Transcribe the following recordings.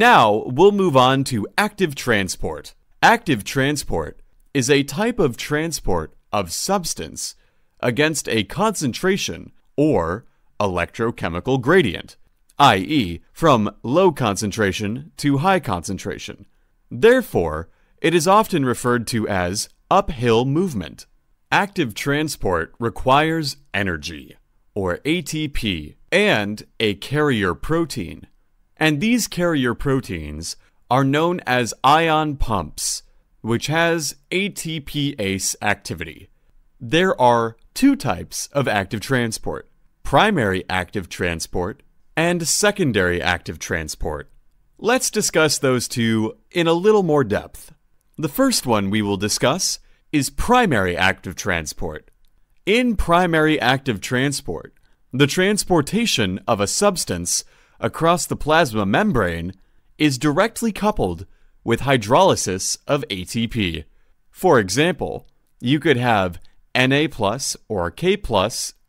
Now we'll move on to active transport. Active transport is a type of transport of substance against a concentration or electrochemical gradient, i.e., from low concentration to high concentration. Therefore, it is often referred to as uphill movement. Active transport requires energy, or ATP, and a carrier protein. And these carrier proteins are known as ion pumps, which has ATPase activity. There are two types of active transport primary active transport and secondary active transport. Let's discuss those two in a little more depth. The first one we will discuss is primary active transport. In primary active transport, the transportation of a substance across the plasma membrane is directly coupled with hydrolysis of ATP. For example, you could have Na or K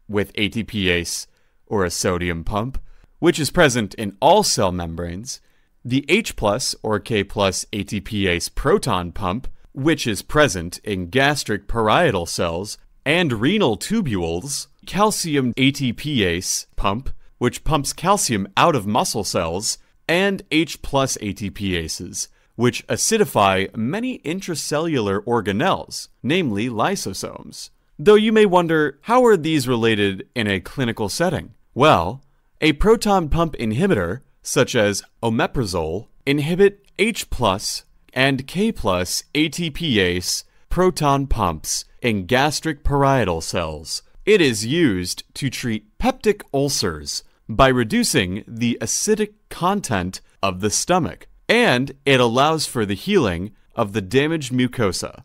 with ATPase or a sodium pump, which is present in all cell membranes, the H or K ATPase proton pump, which is present in gastric parietal cells and renal tubules, calcium ATPase pump, which pumps calcium out of muscle cells, and H plus ATPases, which acidify many intracellular organelles, namely lysosomes. Though you may wonder, how are these related in a clinical setting? Well, a proton pump inhibitor, such as omeprazole, inhibit H plus and K plus ATPase proton pumps in gastric parietal cells. It is used to treat peptic ulcers by reducing the acidic content of the stomach, and it allows for the healing of the damaged mucosa.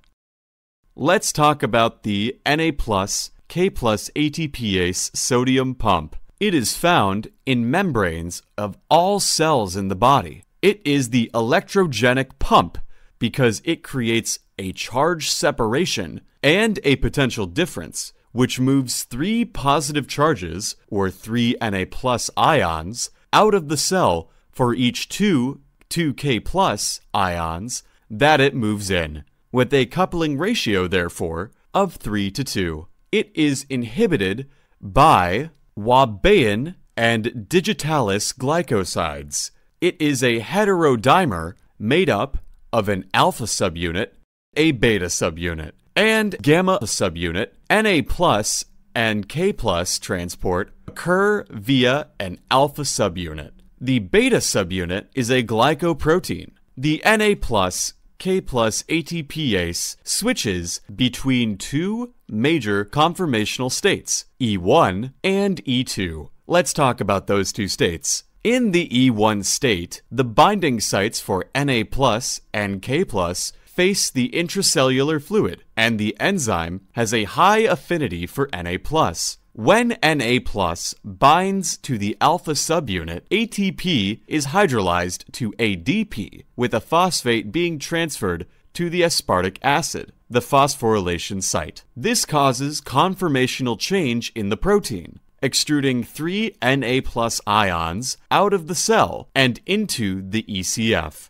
Let's talk about the Na plus K plus ATPase sodium pump. It is found in membranes of all cells in the body. It is the electrogenic pump because it creates a charge separation and a potential difference, which moves three positive charges, or three Na plus ions, out of the cell for each two 2K plus ions that it moves in, with a coupling ratio, therefore, of 3 to 2. It is inhibited by ouabain and digitalis glycosides. It is a heterodimer made up of an alpha subunit, a beta subunit, and gamma subunit. Na plus and K plus transport occur via an alpha subunit. The beta subunit is a glycoprotein. The Na plus K plus ATPase switches between two major conformational states, E1 and E2. Let's talk about those two states. In the E1 state, the binding sites for Na plus and K plus face the intracellular fluid, and the enzyme has a high affinity for Na. When Na plus binds to the alpha subunit, ATP is hydrolyzed to ADP, with a phosphate being transferred to the aspartic acid, the phosphorylation site. This causes conformational change in the protein, extruding three Na plus ions out of the cell and into the ECF.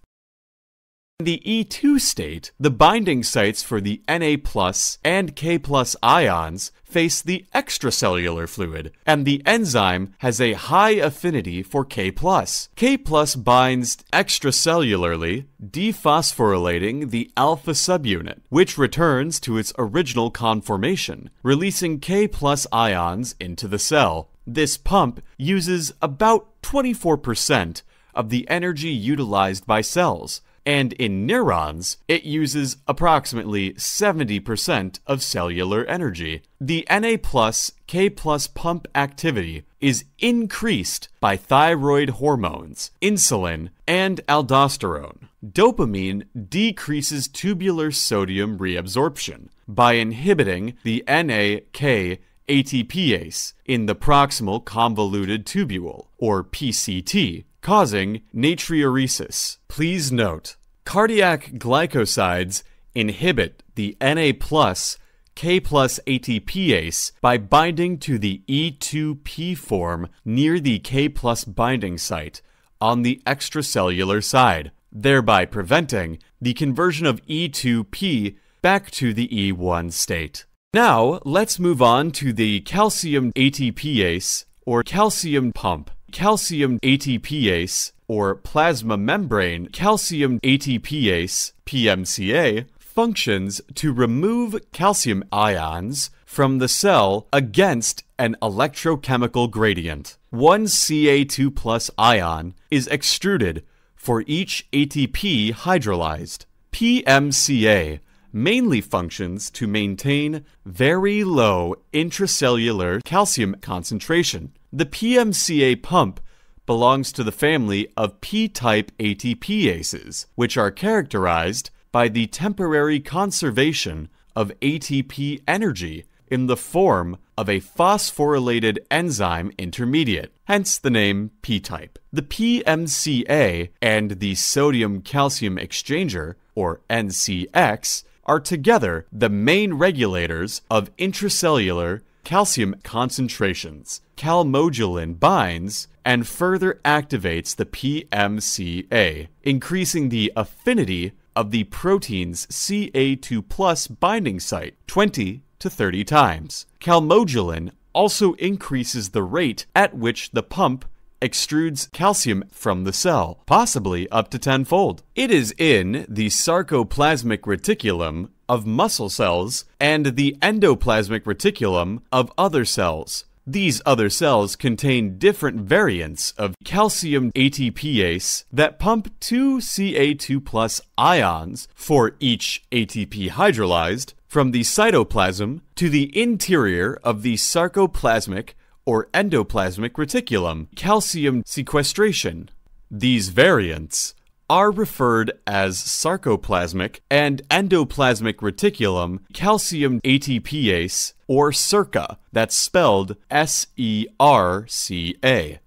In the E2 state, the binding sites for the Na plus and K plus ions face the extracellular fluid, and the enzyme has a high affinity for K plus. K plus binds extracellularly, dephosphorylating the alpha subunit, which returns to its original conformation, releasing K plus ions into the cell. This pump uses about 24% of the energy utilized by cells, and in neurons, it uses approximately 70% of cellular energy. The Na plus K plus pump activity is increased by thyroid hormones, insulin, and aldosterone. Dopamine decreases tubular sodium reabsorption by inhibiting the NAK ATPase in the proximal convoluted tubule, or PCT, causing natriuresis. Please note, cardiac glycosides inhibit the Na plus K plus ATPase by binding to the E2P form near the K plus binding site on the extracellular side, thereby preventing the conversion of E2P back to the E1 state. Now, let's move on to the calcium ATPase or calcium pump. Calcium ATPase or plasma membrane calcium ATPase PMCA functions to remove calcium ions from the cell against an electrochemical gradient. One Ca2 plus ion is extruded for each ATP hydrolyzed. PMCA mainly functions to maintain very low intracellular calcium concentration. The PMCA pump belongs to the family of P type ATPases, which are characterized by the temporary conservation of ATP energy in the form of a phosphorylated enzyme intermediate, hence the name P type. The PMCA and the sodium calcium exchanger, or NCX, are together the main regulators of intracellular calcium concentrations. Calmodulin binds and further activates the PMCA, increasing the affinity of the protein's Ca2 binding site 20 to 30 times. Calmodulin also increases the rate at which the pump extrudes calcium from the cell, possibly up to tenfold. It is in the sarcoplasmic reticulum of muscle cells and the endoplasmic reticulum of other cells. These other cells contain different variants of calcium ATPase that pump two Ca2 plus ions for each ATP hydrolyzed from the cytoplasm to the interior of the sarcoplasmic or endoplasmic reticulum, calcium sequestration. These variants are referred as sarcoplasmic and endoplasmic reticulum calcium ATPase or SERCA, that's spelled S E R C A.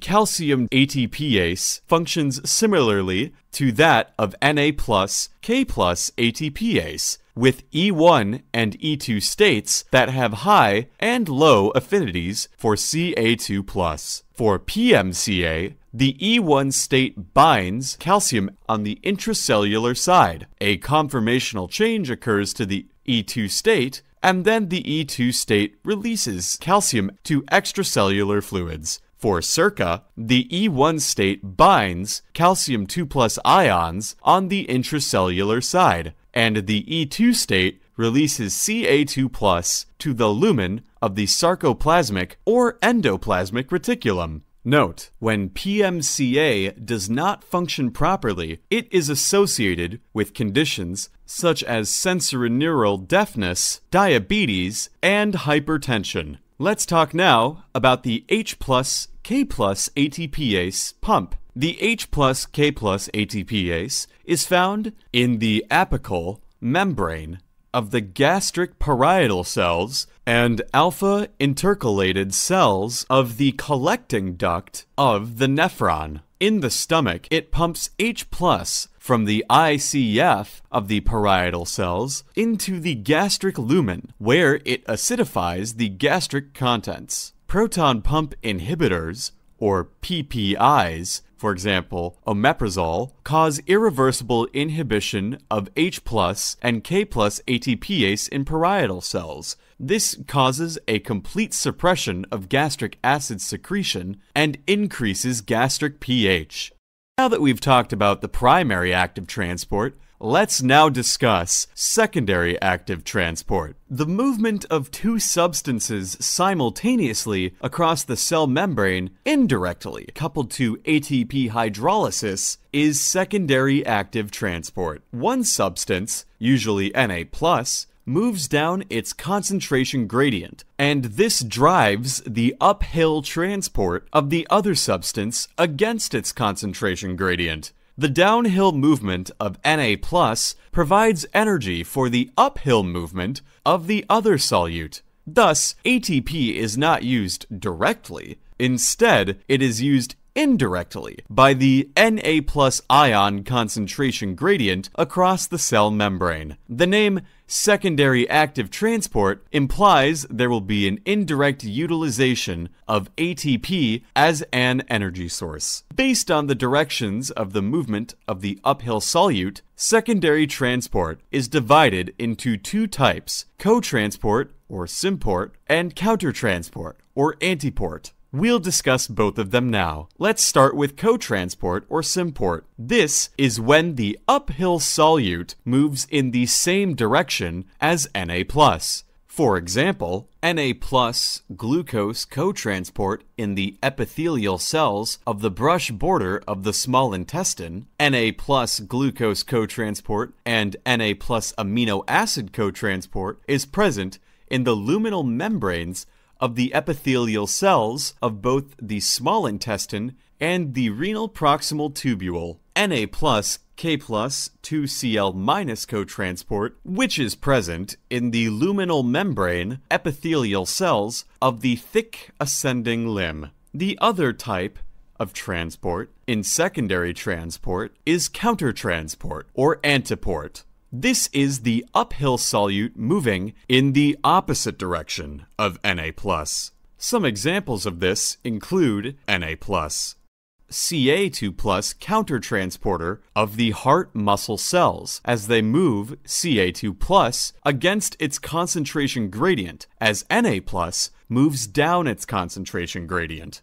Calcium ATPase functions similarly to that of Na plus K plus ATPase, with E1 and E2 states that have high and low affinities for Ca2+. For PMCA, the E1 state binds calcium on the intracellular side. A conformational change occurs to the E2 state, and then the E2 state releases calcium to extracellular fluids. For SERCA, the E1 state binds calcium 2 plus ions on the intracellular side, and the E2 state releases Ca2 plus to the lumen of the sarcoplasmic or endoplasmic reticulum. Note, when PMCA does not function properly, it is associated with conditions such as sensorineural deafness, diabetes, and hypertension. Let's talk now about the H plus K plus ATPase pump. The H plus K plus ATPase is found in the apical membrane of the gastric parietal cells and alpha intercalated cells of the collecting duct of the nephron. In the stomach, it pumps H plus from the ICF of the parietal cells into the gastric lumen, where it acidifies the gastric contents. Proton pump inhibitors, or PPIs, for example, omeprazole, cause irreversible inhibition of H plus and K plus ATPase in parietal cells. This causes a complete suppression of gastric acid secretion and increases gastric pH. Now that we've talked about the primary active transport, Let's now discuss secondary active transport. The movement of two substances simultaneously across the cell membrane indirectly, coupled to ATP hydrolysis, is secondary active transport. One substance, usually Na+, moves down its concentration gradient, and this drives the uphill transport of the other substance against its concentration gradient. The downhill movement of Na plus provides energy for the uphill movement of the other solute. Thus, ATP is not used directly. Instead, it is used indirectly by the Na plus ion concentration gradient across the cell membrane. The name secondary active transport implies there will be an indirect utilization of ATP as an energy source. Based on the directions of the movement of the uphill solute, secondary transport is divided into two types cotransport or symport and countertransport or antiport. We'll discuss both of them now. Let's start with cotransport or symport. This is when the uphill solute moves in the same direction as Na+. For example, Na plus glucose cotransport in the epithelial cells of the brush border of the small intestine, Na plus glucose cotransport and Na plus amino acid cotransport is present in the luminal membranes of the epithelial cells of both the small intestine and the renal proximal tubule. Na plus K plus 2Cl minus cotransport, which is present in the luminal membrane epithelial cells of the thick ascending limb. The other type of transport in secondary transport is countertransport or antiport. This is the uphill solute moving in the opposite direction of Na+. Some examples of this include Na+, Ca2 countertransporter of the heart muscle cells as they move Ca2 against its concentration gradient as Na moves down its concentration gradient.